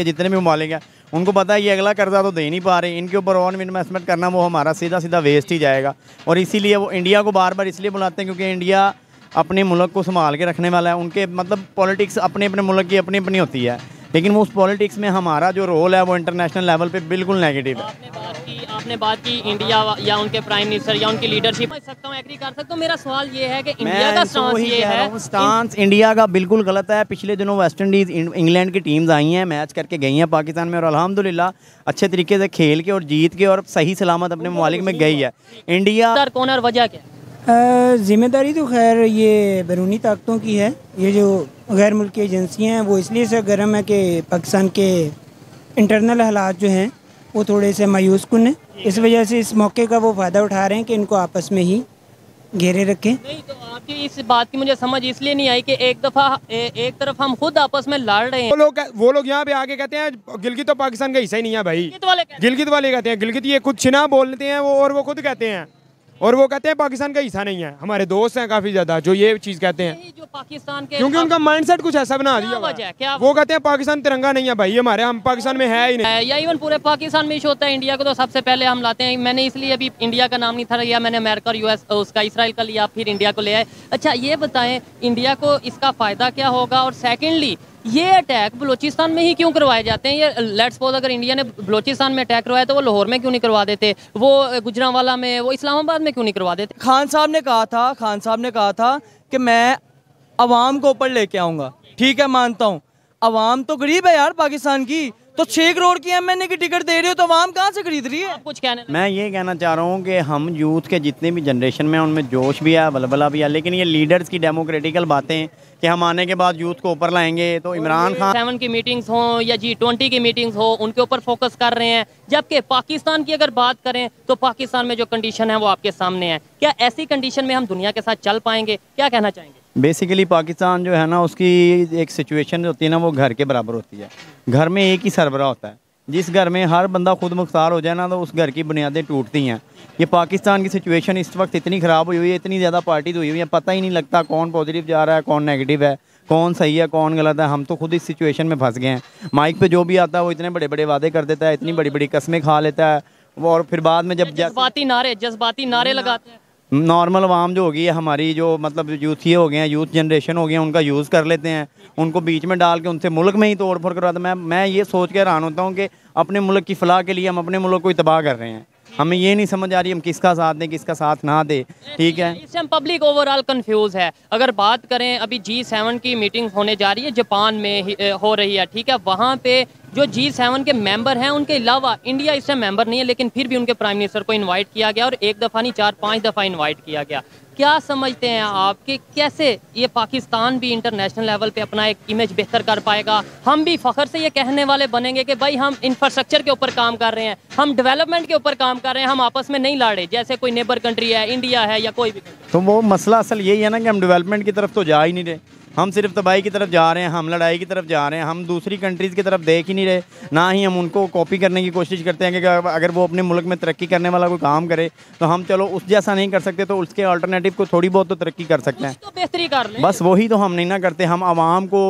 के जितने भी मालिक हैं, उनको पता है ये अगला कर्जा तो दे नहीं पा रहे, इनके ऊपर और इन्वेस्टमेंट करना वो हमारा सीधा सीधा वेस्ट ही जाएगा। और इसीलिए वो इंडिया को बार बार इसलिए बुलाते हैं क्योंकि इंडिया अपने मुल्क को संभाल के रखने वाला है, उनके मतलब पॉलिटिक्स अपने अपने मुल्क की अपनी अपनी होती है। लेकिन वो उस पॉलिटिक्स में हमारा जो रोल है वो इंटरनेशनल लेवल पे बिल्कुल नेगेटिव है। आपने बात की आपने बात की इंडिया या उनके प्राइम मिनिस्टर या उनकी लीडरशिप सकता हूँ एग्री कर सकता हूँ। मेरा सवाल ये है कि इंडिया का स्टांस ये है स्टांस इंडिया का बिल्कुल गलत है। पिछले दिनों वेस्ट इंडीज़ इंग्लैंड की टीम्स आई हैं मैच करके गई हैं पाकिस्तान में और अल्हम्दुलिल्लाह अच्छे तरीके से खेल के और जीत के और सही सलामत अपने ममालिक में गई है। इंडिया और वजह क्या ज़िम्मेदारी तो खैर ये बैरूनी ताकतों की है। ये जो गैर मुल्की एजेंसियाँ हैं वो इसलिए से गर्म है कि पाकिस्तान के इंटरनल हालात जो हैं वो थोड़े से मायूस कन हैं। इस वजह से इस मौके का वो फ़ायदा उठा रहे हैं कि इनको आपस में ही घेरे रखें। नहीं तो आपकी इस बात की मुझे समझ इसलिए नहीं आई कि एक दफ़ा एक तरफ़ हम खुद आपस में लड़ रहे हैं। वो लोग वो लोग यहाँ पे आके कहते हैं गिलगित तो पाकिस्तान का हिस्सा ही नहीं है भाई। गिलगित वाले कहते हैं। गिलगित वाले कहते हैं गिलगित ये खुद छिना बोलते हैं वो और वो खुद कहते हैं। और वो कहते हैं पाकिस्तान का हिस्सा नहीं है। हमारे दोस्त हैं काफ़ी ज़्यादा जो ये चीज़ कहते हैं। जो पाकिस्तान के क्योंकि उनका माइंडसेट कुछ ऐसा बना दिया वो कहते हैं पाकिस्तान तिरंगा नहीं है भाई हमारे हम पाकिस्तान में है ही नहीं। या इवन पूरे पाकिस्तान में इशू होता है इंडिया को तो सबसे पहले हम लाते हैं। मैंने इसलिए अभी इंडिया का नाम नहीं था लिया मैंने अमेरिका और यूएस उसका इसराइल का लिया फिर इंडिया को ले आए। अच्छा ये बताएँ इंडिया को इसका फ़ायदा क्या होगा? और सेकेंडली ये अटैक बलोचिस्तान में ही क्यों करवाए जाते हैं? ये लेट्स सपोज़ अगर इंडिया ने बलूचिस्तान में अटैक करवाया तो वो लाहौर में क्यों नहीं करवा देते? वो गुजरावाला में वो इस्लामाबाद में क्यों नहीं करवा देते? खान साहब ने कहा था खान साहब ने कहा था कि मैं अवाम को ऊपर लेके आऊँगा। ठीक है मानता हूँ। अवाम तो गरीब है यार पाकिस्तान की। तो छह करोड़ की एमएनए की टिकट दे रही हो तो अवाम कहाँ से खरीद रही है? आप कुछ कहने मैं ये कहना चाह रहा हूँ कि हम यूथ के जितने भी जनरेशन में उनमें जोश भी है बलबला भी है लेकिन ये लीडर्स की डेमोक्रेटिकल बातें कि हम आने के बाद यूथ को ऊपर लाएँगे तो इमरान खान सेवन की मीटिंग्स हो या जी ट्वेंटी की मीटिंग्स हो उनके ऊपर फोकस कर रहे हैं। जबकि पाकिस्तान की अगर बात करें तो पाकिस्तान में जो कंडीशन है वो आपके सामने है। क्या ऐसी कंडीशन में हम दुनिया के साथ चल पाएँगे? क्या कहना चाहेंगे? बेसिकली पाकिस्तान जो है ना उसकी एक सिचुएशन होती है ना वो घर के बराबर होती है। घर में एक ही सरबरा होता है। जिस घर में हर बंदा खुद मुख्तार हो जाए ना तो उस घर की बुनियादें टूटती हैं। ये पाकिस्तान की सिचुएशन इस वक्त इतनी ख़राब हुई हुई है इतनी ज़्यादा पार्टीज़ हुई हुई है पता ही नहीं लगता कौन पॉजिटिव जा रहा है कौन नेगेटिव है कौन सही है कौन गलत है। हम तो खुद इस सिचुएशन में फंस गए हैं। माइक पे जो भी आता है वो इतने बड़े बड़े वादे कर देता है इतनी बड़ी बड़ी कस्में खा लेता है और फिर बाद में जब जज्बाती नारे जज्बाती नारे लगाते हैं। नॉर्मल आवाम जो होगी, हमारी जो मतलब यूथ ये हो गए हैं यूथ जनरेशन हो गए हैं, उनका यूज़ कर लेते हैं। उनको बीच में डाल के उनसे मुल्क में ही तोड़ फोड़ करवाते। मैं मैं ये सोच के हैरान होता हूँ कि अपने मुल्क की फलाह के लिए हम अपने मुल्क को तबाह कर रहे हैं। हमें ये नहीं समझ आ रही हम किसका साथ दें, किसका साथ ना दें। ठीक है? इस टाइम पब्लिक ओवरऑल कंफ्यूज है। अगर बात करें, अभी जी सेवन की मीटिंग होने जा रही है, जापान में हो रही है। ठीक है? वहाँ पे जो जी सेवन के मेंबर हैं, उनके अलावा इंडिया इससे मेंबर नहीं है, लेकिन फिर भी उनके प्राइम मिनिस्टर को इनवाइट किया गया और एक दफ़ा नहीं, चार, पाँच दफ़ा इनवाइट किया गया। क्या समझते हैं आप कि कैसे ये पाकिस्तान भी इंटरनेशनल लेवल पे अपना एक इमेज बेहतर कर पाएगा? हम भी फखर से ये कहने वाले बनेंगे कि भाई, हम इंफ्रास्ट्रक्चर के ऊपर काम कर रहे हैं, हम डेवलपमेंट के ऊपर काम कर रहे हैं, हम आपस में नहीं लड़े जैसे कोई नेबर कंट्री है इंडिया है या कोई भी तो वो मसला असल यही है ना कि हम डेवलपमेंट की तरफ़ तो जा ही नहीं रहे। हम सिर्फ़ तबाही की तरफ़ जा रहे हैं हम लड़ाई की तरफ़ जा रहे हैं हम दूसरी कंट्रीज़ की तरफ़ देख ही नहीं रहे ना ही हम उनको कॉपी करने की कोशिश करते हैं कि अगर वो अपने मुल्क में तरक्की करने वाला कोई काम करे तो हम चलो उस जैसा नहीं कर सकते तो उसके अल्टरनेटिव को थोड़ी बहुत तो तरक्की कर सकते हैं। तो बेहतरी कर लें। बस वही तो हम नहीं ना करते हम आवाम को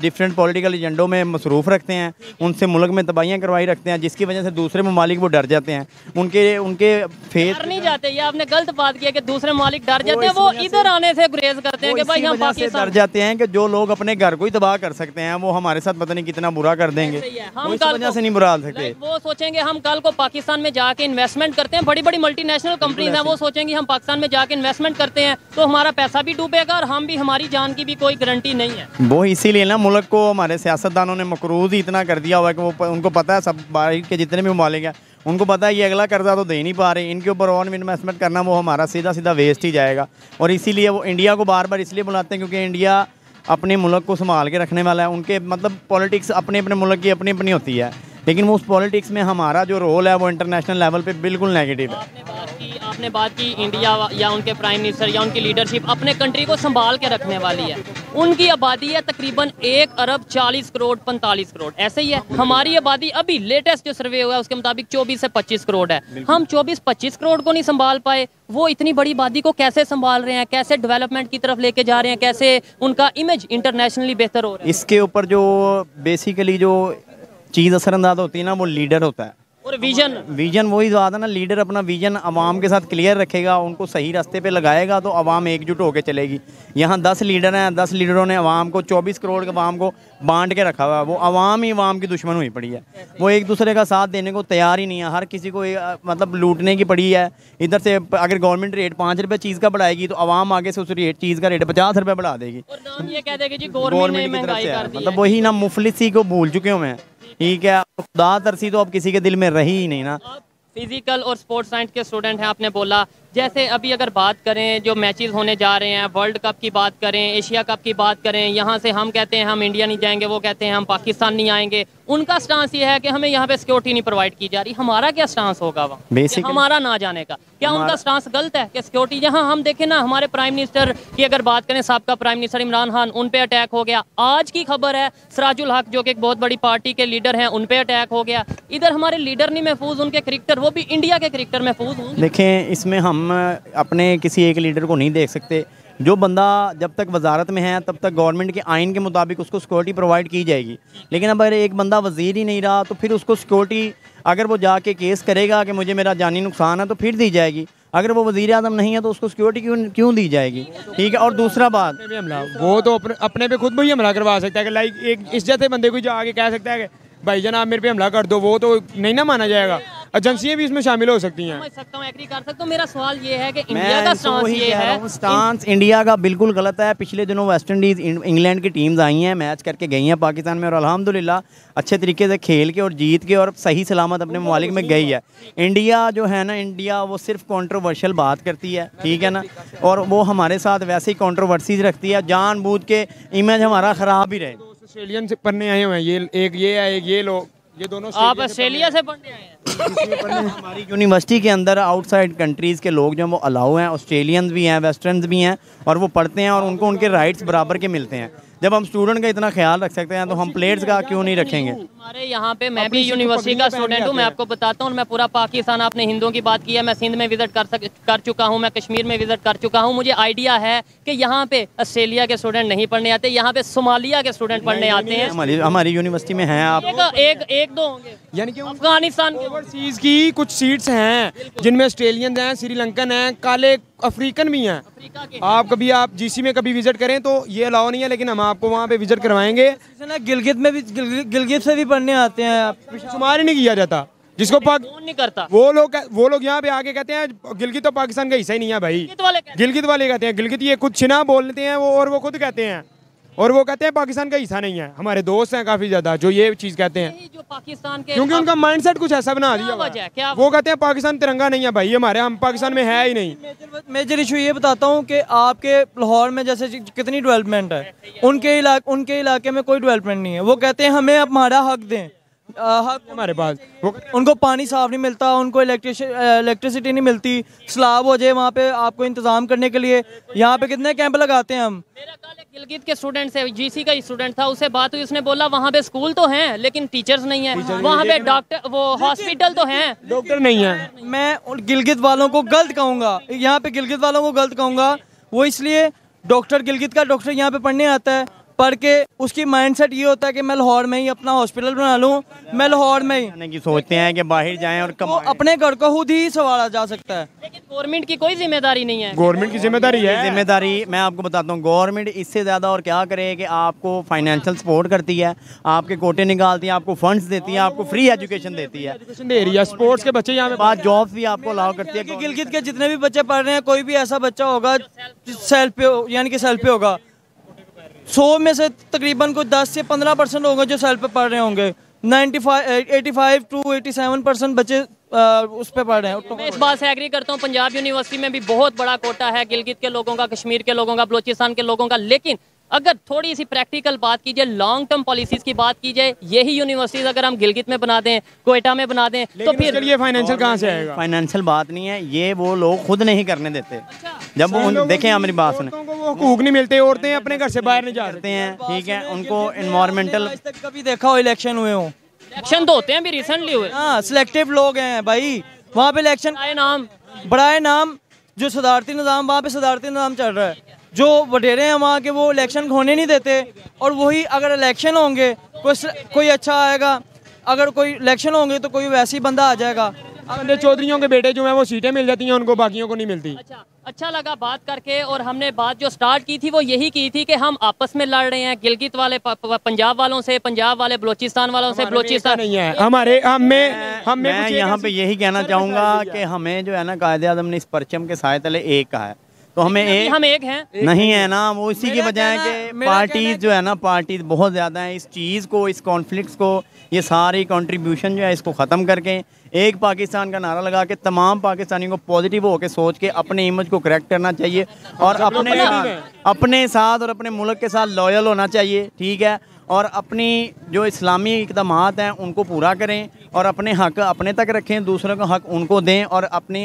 डिफरेंट पॉलिटिकल एजेंडों में मसरूफ़ रखते हैं उनसे मुल्क में तबाहियाँ करवाई रखते हैं जिसकी वजह से दूसरे ममालिक वो डर जाते हैं। उनके उनके फेस नहीं जाते ये आपने गलत बात किया कि दूसरे मालिक डर जाते हैं वो इधर आने से गुरेज करते हैं कि भाई हम डर जाते हैं कि जो लोग अपने घर को ही तबाह कर सकते हैं वो हमारे साथ पता नहीं कितना बुरा कर देंगे ही है। हम इस वजह से नहीं बुरा सकते। वो सोचेंगे हम कल को पाकिस्तान में जाके इन्वेस्टमेंट करते हैं। बड़ी बड़ी मल्टीनेशनल कंपनीज़ हैं वो सोचेंगे हम पाकिस्तान में जाके इन्वेस्टमेंट करते हैं तो हमारा पैसा भी डूबेगा और हम भी हमारी जान की भी कोई गारंटी नहीं है। वो इसीलिए ना मुल्क को हमारे सियासतदानों ने मकरूज ही इतना कर दिया हुआ है कि वो उनको पता है सब बाहर के जितने भी ममालिक हैं उनको पता है ये अगला कर्जा तो दे नहीं पा रहे। इनके ऊपर और इन्वेस्टमेंट करना वो हमारा सीधा सीधा वेस्ट ही जाएगा। और इसीलिए वो इंडिया को बार बार इसलिए बुलाते हैं क्योंकि इंडिया अपने मुल्क को संभाल के रखने वाला है। उनके मतलब पॉलिटिक्स अपने अपने मुल्क की अपनी अपनी होती है। लेकिन वो उस पॉलिटिक्स में हमारा जो रोल है वो इंटरनेशनल लेवल पे बिल्कुल नेगेटिव है। आपने बात की आपने बात की इंडिया या उनके प्राइम मिनिस्टर या उनकी लीडरशिप अपने कंट्री को संभाल के रखने वाली है। उनकी आबादी है तकरीबन एक अरब चालीस करोड़ पैंतालीस करोड़। ऐसे ही है हमारी आबादी अभी लेटेस्ट जो सर्वे हुआ है उसके मुताबिक चौबीस से पच्चीस करोड़ है। हम चौबीस पच्चीस करोड़ को नहीं संभाल पाए। वो इतनी बड़ी आबादी को कैसे संभाल रहे हैं कैसे डेवलपमेंट की तरफ़ लेके जा रहे हैं कैसे उनका इमेज इंटरनेशनली बेहतर हो रहा है। इसके ऊपर जो बेसिकली जो चीज़ असरअंदाज होती है ना वो लीडर होता है। और विजन विजन वही बात है ना लीडर अपना विजन आवाम के साथ क्लियर रखेगा उनको सही रास्ते पे लगाएगा तो आवाम एकजुट होकर चलेगी। यहाँ दस लीडर हैं दस लीडरों ने आवाम को चौबीस करोड़ के आवाम को बांट के रखा हुआ है। वो आवाम ही आवाम की दुश्मन हुई पड़ी है। वो एक दूसरे का साथ देने को तैयार ही नहीं है। हर किसी को एक, मतलब लूटने की पड़ी है। इधर से अगर गवर्नमेंट रेट पाँच रुपये चीज़ का बढ़ाएगी तो आवाम आगे से उस रेट चीज़ का रेट पचास रुपये बढ़ा देगी। हैं गवर्नमेंट की तरफ़ से है। मतलब वही ना मुफलिसी को भूल चुके हूँ मैं। ठीक है खुदा तरसी तो अब किसी के दिल में रही ही नहीं ना। फ़िज़िकल और स्पोर्ट्स साइंस के स्टूडेंट हैं, आपने बोला जैसे अभी अगर बात करें जो मैचेस होने जा रहे हैं वर्ल्ड कप की बात करें एशिया कप की बात करें यहाँ से हम कहते हैं हम इंडिया नहीं जाएँगे वो कहते हैं हम पाकिस्तान नहीं आएँगे। उनका स्टांस ये है कि हमें यहाँ पे सिक्योरिटी नहीं प्रोवाइड की जा रही। हमारा क्या स्टांस होगा वहाँ? हमारा ना जाने का। क्या उनका स्टांस गलत है कि सिक्योरिटी यहाँ हम देखें ना हमारे प्राइम मिनिस्टर की अगर बात करें सबका प्राइम मिनिस्टर इमरान खान उन पे अटैक हो गया। आज की खबर है सराजुल हक जो कि एक बहुत बड़ी पार्टी के लीडर हैं उन पे अटैक हो गया। इधर हमारे लीडर नहीं महफूज उनके क्रिकेटर वो भी इंडिया के क्रिकेटर महफूज देखें इसमें हम अपने किसी एक लीडर को नहीं देख सकते। जो बंदा जब तक वजारत में है, तब तक गवर्नमेंट के आइन के मुताबिक उसको सिक्योरिटी प्रोवाइड की जाएगी। लेकिन अगर एक बंदा वज़ीर ही नहीं रहा तो फिर उसको सिक्योरिटी अगर वो जाके केस करेगा कि मुझे मेरा जानी नुकसान है तो फिर दी जाएगी। अगर वो वज़ीर आज़म नहीं है तो उसको सिक्योरिटी क्यों क्यों दी जाएगी? ठीक है, और दूसरा बात। वो तो अपने अपने पे खुद भी हमला करवा सकता है कि लाइक एक इस जैसे बंदे को जो आगे कह सकता है कि, भाई जनाब मेरे पे हमला कर दो। वो तो नहीं ना माना जाएगा। एजेंसियाँ भी इसमें शामिल हो सकती हैं। समझ सकता हूँ एग्री कर सकता हूँ। मेरा सवाल ये है कि इंडिया का स्टांस ये है स्टांस इंडिया का बिल्कुल गलत है। पिछले दिनों वेस्ट इंडीज़ इंग्लैंड की टीम्स आई हैं मैच करके गई हैं पाकिस्तान में और अल्हम्दुलिल्लाह अच्छे तरीके से खेल के और जीत के और सही सलामत अपने ममालिक में गई है। इंडिया जो है ना इंडिया वो सिर्फ़ कंट्रोवर्शियल बात करती है ठीक है ना? और वो हमारे साथ वैसे ही कॉन्ट्रोवर्सीज रखती है। जानबूझ के इमेज हमारा ख़राब ही रहे। ऑस्ट्रेलियन से पढ़ने आए हुए हैं ये एक ये है एक ये लोग ये दोनों आप ऑस्ट्रेलिया से पढ़ने आए हैं? हमारी यूनिवर्सिटी के अंदर आउटसाइड कंट्रीज़ के लोग जो हैं, वो अलाउ हैं ऑस्ट्रेलियंस भी हैं वेस्टर्नस भी हैं, और वो पढ़ते हैं और उनको उनके राइट्स बराबर के मिलते हैं। जब हम स्टूडेंट का इतना ख्याल रख सकते हैं तो हम प्लेयर्स का क्यों नहीं रखेंगे? हमारे यहाँ पे मैं भी यूनिवर्सिटी का स्टूडेंट हूँ मैं आपको बताता हूँ मैं पूरा पाकिस्तान आपने हिंदुओं की बात की है मैं सिंध में विज़िट कर सक कर चुका हूँ मैं कश्मीर में विज़िट कर चुका हूँ। मुझे आइडिया है कि यहाँ पे ऑस्ट्रेलिया के स्टूडेंट नहीं पढ़ने आते यहाँ पे सोमालिया के स्टूडेंट पढ़ने आते हैं। हमारी यूनिवर्सिटी में है आप। एक एक दो होंगे। यानी कि अफ़गानिस्तान ओवरसीज की कुछ सीट्स हैं जिनमें ऑस्ट्रेलियन हैं श्रीलंकन हैं काले अफ्रीकन भी हैं। आप कभी आप जीसी में कभी विज़िट करें तो ये अलाउ नहीं है लेकिन हम आपको वहाँ पे विज़िट करवाएँगे। गिलगित में भी गिलगित से भी पढ़ने आते हैं शुमार ही नहीं किया जाता। जिसको पाक नहीं करता? वो लोग वो लोग यहाँ पे आके कहते हैं गिलगित तो पाकिस्तान का हिस्सा ही नहीं है भाई। गिलगित वाले कहते गिलगित वाले कहते हैं गिलगित ये खुद छिना बोलते हैं वो और वो खुद कहते हैं। और वो कहते हैं पाकिस्तान का हिस्सा नहीं है। हमारे दोस्त हैं काफ़ी ज़्यादा जो ये चीज़ कहते हैं। जो पाकिस्तान के क्योंकि उनका माइंडसेट कुछ ऐसा बना दिया है? वो कहते हैं पाकिस्तान तिरंगा नहीं है भाई हमारे हम पाकिस्तान में है ही नहीं। मेजर इशू ये बताता हूँ कि आपके लाहौर में जैसे कितनी डेवलपमेंट है उनके इलाके उनके इलाके में कोई डेवलपमेंट नहीं है। वो कहते हैं हमें हमारा हक दें। हक हमारे पास। वो उनको पानी साफ़ नहीं मिलता उनको इलेक्ट्रिसिटी नहीं मिलती। स्लाब हो जाए वहाँ पे आपको इंतज़ाम करने के लिए। यहाँ पे कितने कैंप लगाते हैं हम? मेरा कल एक गिलगित के स्टूडेंट से जीसी का स्टूडेंट था उससे बात हुई उसने बोला वहाँ पे स्कूल तो हैं लेकिन टीचर्स नहीं है। वहाँ पे डॉक्टर वो हॉस्पिटल तो हैं। डॉक्टर नहीं है। मैं उन गिलगित वालों को गलत कहूँगा। यहाँ पे गिलगित वालों को गलत कहूँगा। वो इसलिए डॉक्टर गिलगित का डॉक्टर यहाँ पे पढ़ने आता है। पढ़ के उसकी माइंडसेट ये होता है कि मैं लाहौर में ही अपना हॉस्पिटल बना लूँ। मैं लाहौर में ही। जाने की सोचते हैं कि बाहर जाएँ और कम तो अपने घर को खुद ही संवारा जा सकता है। लेकिन गवर्नमेंट की कोई ज़िम्मेदारी नहीं है। गवर्नमेंट की ज़िम्मेदारी है। ज़िम्मेदारी मैं आपको बताता हूँ गवर्नमेंट इससे ज़्यादा और क्या करे कि आपको फाइनेंशियल सपोर्ट करती है आपके कोटे निकालती है आपको फंड्स देती है आपको फ्री एजुकेशन देती है। दे रही है। स्पोर्ट्स के बच्चे यहाँ पे बाद जॉब्स भी आपको अलाउ करती है गिलगित के जितने भी बच्चे पढ़ रहे हैं कोई भी ऐसा बच्चा होगा सेल्फ पे यानी कि सेल्फ पे होगा। सौ में से तकरीबन कोई दस से पंद्रह परसेंट होंगे जो सेल्फ पे पढ़ रहे होंगे। 95 eighty five to eighty seven percent बच्चे आ, उस पर पढ़ रहे हैं। मैं इस बात से एग्री करता हूँ पंजाब यूनिवर्सिटी में भी बहुत बड़ा कोटा है गिलगित के लोगों का कश्मीर के लोगों का बलोचिस्तान के लोगों का लेकिन अगर थोड़ी सी प्रैक्टिकल बात की जाए लॉन्ग टर्म पॉलिसीज़ की बात की जाए यही यूनिवर्सिटीज अगर हम गिलगित में बना दें कोयटा में बना दें तो फिर लिए फाइनेंशियल कहाँ से आएगा? फाइनेंशियल बात नहीं है ये वो लोग खुद नहीं करने देते। जब वो उन- देखें हमारी बात सुने। हकूक नहीं मिलते औरतें अपने घर से बाहर नहीं जाते हैं ठीक है उनको इन्वायरमेंटल कभी देखा हो इलेक्शन हुए हो? इलेक्शन तो होते हैं भी रिसेंटली हुए। हाँ सिलेक्टिव लोग हैं भाई। वहाँ पे इलेक्शन आए नाम। बड़ा नाम जो सदारती निज़ाम वहाँ पे सदारती निज़ाम चल रहा है। जो वडेरे हैं वहाँ के वो इलेक्शन होने नहीं देते। और वही अगर इलेक्शन होंगे कोई कोई अच्छा आएगा। अगर कोई इलेक्शन होंगे तो कोई वैसे ही बंदा आ जाएगा। बंदे चौधरीयों के बेटे जो हैं वो सीटें मिल जाती हैं उनको बाकियों को नहीं मिलती। अच्छा अच्छा लगा बात करके और हमने बात जो स्टार्ट की थी वो यही की थी कि हम आपस में लड़ रहे हैं गिलगित वाले पंजाब वालों से पंजाब वाले बलोचिस्तान वालों से बलूचिस्तान नहीं है। हमारे हमें हमें मैं यहाँ पे यही कहना चाहूँगा कि हमें जो है ना कायद आज़म ने इस परचम के साय तले एक कहा है। तो हमें एक हम एक हैं। नहीं है ना वो इसी की वजह है कि पार्टीज़ जो है ना पार्टीज़ बहुत ज़्यादा हैं। इस चीज़ को इस कॉन्फ्लिक्ट्स को ये सारी कंट्रीब्यूशन जो है इसको ख़त्म करके एक पाकिस्तान का नारा लगा के तमाम पाकिस्तानियों को पॉजिटिव होकर सोच के अपने इमेज को करेक्ट करना चाहिए और अपने साथ अपने साथ और अपने मुल्क के साथ लॉयल होना चाहिए ठीक है? और अपनी जो इस्लामी इकदाम हैं उनको पूरा करें और अपने हक अपने तक रखें दूसरों का हक उनको दें और अपनी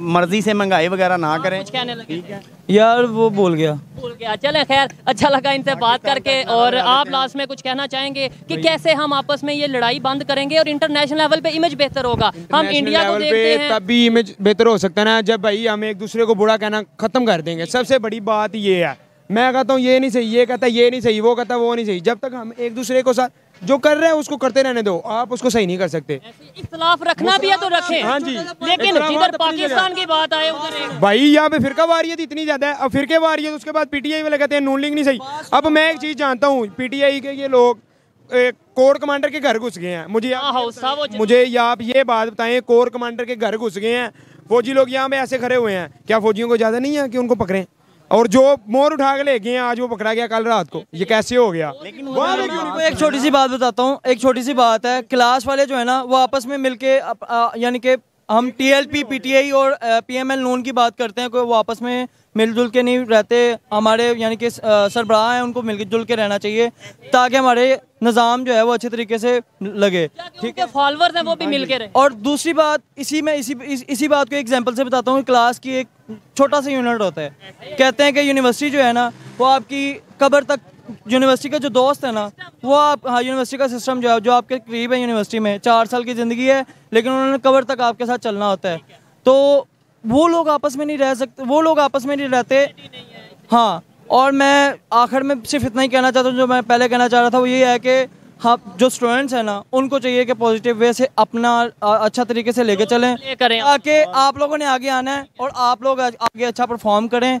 मर्ज़ी से महँगाई वगैरह ना करें। कुछ कहने लगे। ठीक है। यार वो बोल गया। भूल गया। चले खैर अच्छा लगा इनसे बात करके और आप लास्ट में कुछ कहना चाहेंगे कि कैसे हम आपस में ये लड़ाई बंद करेंगे और इंटरनेशनल लेवल पे इमेज बेहतर होगा? हम इंडिया को लेवल देखते पे हैं। तब भी इमेज बेहतर हो सकता है ना जब भाई हम एक दूसरे को बुरा कहना खत्म कर देंगे। सबसे बड़ी बात ये है। मैं कहता हूँ ये नहीं सही ये कहता ये नहीं सही वो कहता वो नहीं सही। जब तक हम एक दूसरे को साथ जो कर रहे हैं उसको करते रहने दो। आप उसको सही नहीं कर सकते। इख्तलाफ रखना भी है तो रखें। हाँ जी। लेकिन जिधर पाकिस्तान की बात आए भाई यहाँ पे फिरका वारियत इतनी ज़्यादा है। अब फिरके वारियत उसके बाद पीटीआई वाले कहते हैं नून लीग नहीं सही। अब मैं एक चीज़ जानता हूँ पीटीआई के ये लोग कोर कमांडर के घर घुस गए हैं। मुझे हाँ, हाँ, आप मुझे या आप ये बात बताएँ कोर कमांडर के घर घुस गए हैं। फौजी लोग यहाँ पे ऐसे खड़े हुए हैं। क्या फौजियों को ज़्यादा नहीं है कि उनको पकड़ें? और जो मोर उठा के ले गए आज वो पकड़ा गया कल रात को। ये कैसे हो गया? लेकिन आपको एक छोटी सी बात बताता हूँ एक छोटी सी बात है क्लास वाले जो है ना वो आपस में मिलके यानी कि हम टीएलपी पीटीआई और पीएमएल नून की बात करते हैं कोई वो आपस में मिलजुल के नहीं रहते। हमारे यानी कि सरबराह हैं उनको मिलजुल के रहना चाहिए ताकि हमारे निज़ाम जो है वो अच्छे तरीके से लगे। ठीक है? फॉलोअर्स हैं वो भी मिल के रहे? और दूसरी बात इसी में इसी इस, इसी बात को एग्जांपल से बताता हूँ क्लास की एक छोटा सा यूनिट होता है। कहते हैं कि यूनिवर्सिटी जो है ना वो आपकी कबर तक यूनिवर्सिटी का जो दोस्त है ना वो आप हाँ यूनिवर्सिटी का सिस्टम जो है जो आपके करीब है यूनिवर्सिटी में चार साल की ज़िंदगी है लेकिन उन्होंने कवर तक आपके साथ चलना होता है। तो वो लोग आपस में नहीं रह सकते वो लोग आपस में नहीं रहते। हाँ और मैं आखिर में सिर्फ़ इतना ही कहना चाहता हूँ जो मैं पहले कहना चाह रहा था वो ये है कि हाँ जो स्टूडेंट्स हैं ना उनको चाहिए कि पॉजिटिव वे से अपना अच्छा तरीके से लेके चलें करें ताकि आप लोगों ने आगे आना है और आप लोग आगे अच्छा परफॉर्म करें।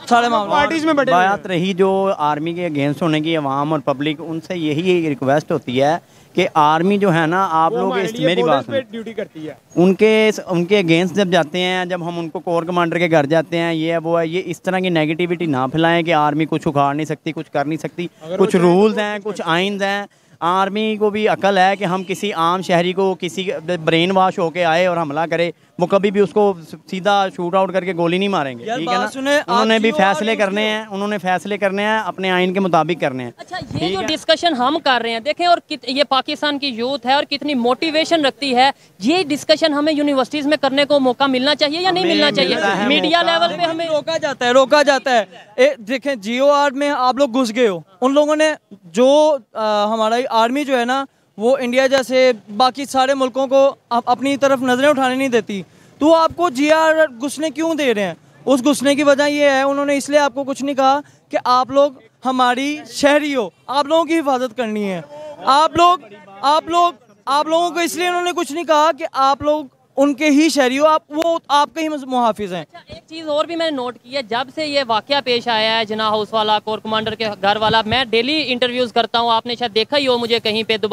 सारे मामले पार्टीज़ में बटे बात रही जो आर्मी के अगेंस्ट होने की आवाम और पब्लिक उनसे यही रिक्वेस्ट होती है कि आर्मी जो है ना आप लोग इस मेरी बात ड्यूटी करती है। उनके उनके अगेंस्ट जब जाते हैं जब हम उनको कोर कमांडर के घर जाते हैं ये है वो है ये इस तरह की नेगेटिविटी ना फैलाएँ कि आर्मी कुछ उखाड़ नहीं सकती कुछ कर नहीं सकती। कुछ रूल्स हैं कुछ आइन्स हैं। आर्मी को भी अकल है कि हम किसी आम शहरी को किसी ब्रेन वॉश होके आए और हमला करे। वो कभी भी उसको सीधा शूट आउट करके गोली नहीं मारेंगे ठीक है ना? उन्होंने भी फैसले और करने हैं उन्होंने फैसले करने हैं अपने आइन के मुताबिक करने हैं। अच्छा ये जो डिस्कशन हम कर रहे हैं देखें और ये पाकिस्तान की यूथ है और कितनी मोटिवेशन रखती है ये डिस्कशन हमें यूनिवर्सिटीज में करने को मौका मिलना चाहिए या नहीं मिलना चाहिए? मीडिया लेवल पे हमें रोका जाता है रोका जाता है। देखें जियो आर्ट में आप लोग घुस गए हो। उन लोगों ने जो हमारा आर्मी जो है ना वो इंडिया जैसे बाकी सारे मुल्कों को अप- अपनी तरफ़ नज़रें उठाने नहीं देती। तो आपको जी आर घुसने क्यों दे रहे हैं? उस घुसने की वजह ये है, उन्होंने इसलिए आपको कुछ नहीं कहा कि आप लोग हमारी शहरी हो। आप लोगों की हिफाजत करनी है। आप लोग आप लोग, आप लोगों को इसलिए उन्होंने कुछ नहीं कहा कि आप लोग उनके ही शहरी हो आप वो आपके ही मुहाफिज हैं। अच्छा, एक चीज़ और भी मैंने नोट की है जब से ये वाकया पेश आया है जना हाउस वाला कोर कमांडर के घर वाला मैं डेली इंटरव्यूज़ करता हूँ आपने शायद देखा ही हो मुझे कहीं पे तो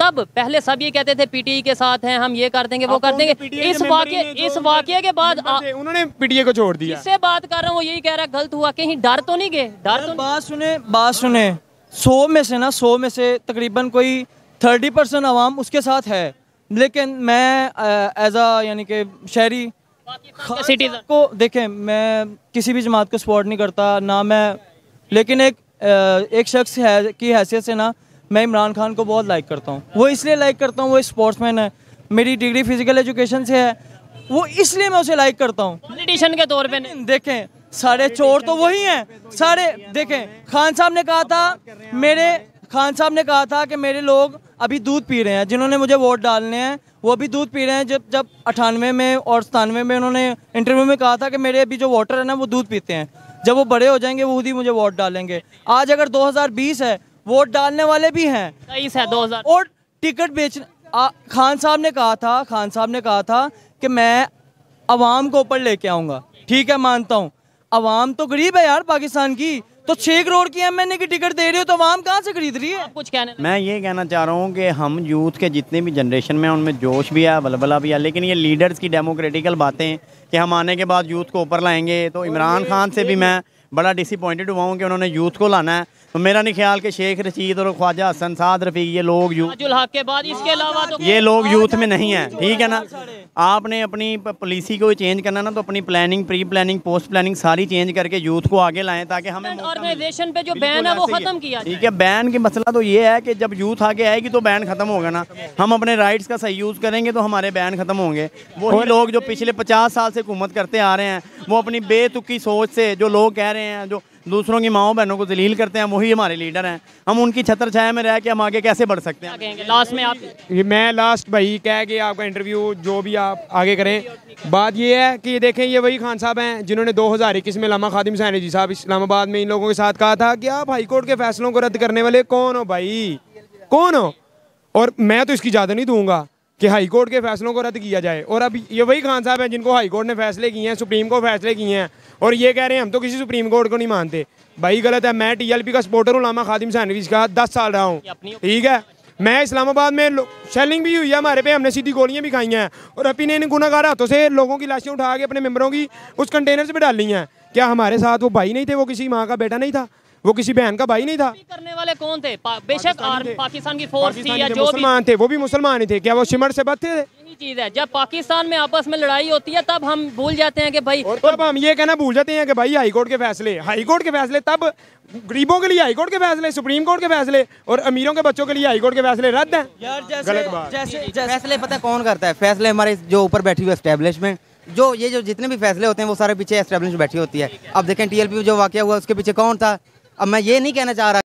तब पहले सब ये कहते थे पीटीई के साथ हैं हम ये कर देंगे वो कर देंगे। इस वाक्य इस वाक्य के बाद उन्होंने पीटीए को छोड़ दिया। जिससे बात कर रहा हूँ यही कह रहा है गलत हुआ कहीं डर तो नहीं गए? डर तो बात सुने बात सुने। सौ में से ना सौ में से तकरीबन कोई थर्टी परसेंट आवाम उसके साथ है। लेकिन मैं एज अ यानी कि शहरी सिटीजन को देखें मैं किसी भी जमात को सपोर्ट नहीं करता ना मैं लेकिन एक एक शख्स है की हैसियत से ना मैं इमरान खान को बहुत लाइक करता हूँ। वो इसलिए लाइक करता हूँ वो स्पोर्ट्समैन है मेरी डिग्री फ़िज़िकल एजुकेशन से है वो इसलिए मैं उसे लाइक करता हूँ। पॉलिटिशियन के तौर पे नहीं। देखें सारे चोर तो वही हैं सारे देखें खान साहब ने कहा था मेरे खान साहब ने कहा था कि मेरे लोग अभी दूध पी रहे हैं। जिन्होंने मुझे वोट डालने हैं वो अभी दूध पी रहे हैं। जब जब अठानवे में और सतानवे में उन्होंने इंटरव्यू में कहा था कि मेरे अभी जो वोटर है ना वो दूध पीते हैं। जब वो बड़े हो जाएँगे वो खुद ही मुझे वोट डालेंगे। आज अगर 2020 है वोट डालने वाले भी हैं। तेईस है दो हज़ार। और टिकट बेच खान साहब ने कहा था खान साहब ने कहा था कि मैं अवाम को ऊपर लेके आऊँगा। ठीक है मानता हूँ। अवाम तो गरीब है यार पाकिस्तान की। तो छह करोड़ की एमएनए की टिकट दे रहे हो तो आवाम कहाँ से खरीद रही है? आप कुछ कहने मैं ये कहना चाह रहा हूँ कि हम यूथ के जितने भी जनरेशन में उनमें जोश भी है बलबला भी है लेकिन ये लीडर्स की डेमोक्रेटिकल बातें कि हम आने के बाद यूथ को ऊपर लाएँगे तो इमरान खान से भी मैं बड़ा डिसअपॉइंटेड हुआ हूँ कि उन्होंने यूथ को लाना है। तो मेरा नहीं ख्याल कि शेख रशीद और ख्वाजा हसन साद रफ़ी ये लोग यूथ के बाद इसके अलावा तो ये लोग यूथ में नहीं है ठीक है ना? आपने अपनी पॉलिसी को चेंज करना ना तो अपनी planning pre planning post planning सारी चेंज करके यूथ को आगे लाएँ ताकि हमें ऑर्गेनाइजेशन पे जो बैन है वो खत्म किया ठीक है बैन की मसला तो ये है कि जब यूथ आगे आएगी तो बैन खत्म होगा ना। हम अपने राइट्स का सही यूज़ करेंगे तो हमारे बैन खत्म होंगे। वही लोग जो पिछले पचास साल से हुकूमत करते आ रहे हैं वो अपनी बेतुकी सोच से जो लोग कह रहे हैं जो दूसरों की माओ बहनों को जलील करते हैं वही हमारे लीडर हैं। हम उनकी छत्र छाया में रह के हम आगे कैसे बढ़ सकते हैं? लास्ट में आप ये मैं लास्ट भाई कह के आपका इंटरव्यू जो भी आप आगे करें। बात ये है कि देखें ये वही खान साहब हैं जिन्होंने 2021 में लामा खादिम सैनी जी साहब इस्लामाबाद में इन लोगों के साथ कहा था कि आप हाईकोर्ट के फैसलों को रद्द करने वाले कौन हो भाई? कौन हो? और मैं तो इसकी इजाज़त नहीं दूँगा कि हाई कोर्ट के फैसलों को रद्द किया जाए। और अब ये वही खान साहब हैं जिनको हाई कोर्ट ने फैसले किए हैं सुप्रीम कोर्ट फैसले किए हैं। और ये कह रहे हैं हम तो किसी सुप्रीम कोर्ट को नहीं मानते। भाई गलत है। मैं टीएलपी का सपोर्टर हूँ लामा खादिम सैनवीज का दस साल रहा हूँ। ठीक है? मैं इस्लामाबाद में शेलिंग भी हुई है हमारे पे हमने सीधी गोलियाँ भी खाई हैं। और अपी ने इन गुनागार हाथों से लोगों की लाशें उठा के अपने मेम्बरों की उस कंटेनर से भी डाली हैं। क्या हमारे साथ वो भाई नहीं थे? वो किसी माँ का बेटा नहीं था? वो किसी बहन का भाई नहीं था। करने वाले कौन थे? पा, बेशक आर्म पाकिस्तान की फोर्स थी या जो मुसलमान थे वो भी मुसलमान ही थे। क्या वो सिमर से बदते थे? यही चीज़ है। जब पाकिस्तान में आपस में लड़ाई होती है तब हम भूल जाते हैं कि भाई और तब हम ये कहना भूल जाते हैं कि भाई हाई कोर्ट के फैसले हाई कोर्ट के फैसले तब गरीबों के लिए हाई कोर्ट के फैसले सुप्रीम कोर्ट के फैसले और अमीरों के बच्चों के लिए हाई कोर्ट के फैसले रद्द हैं। यार जैसे गलत बात। जैसे जैसे फैसले पता है कौन करता है? फैसले हमारे जो ऊपर बैठी हुई एस्टेब्लिशमेंट जो ये जो जितने भी फैसले होते हैं वो सारे पीछे एस्टेब्लिश बैठी होती है। अब देखें टीएलपी में जो वाक्य हुआ उसके पीछे कौन था? अब मैं ये नहीं कहना चाह रहा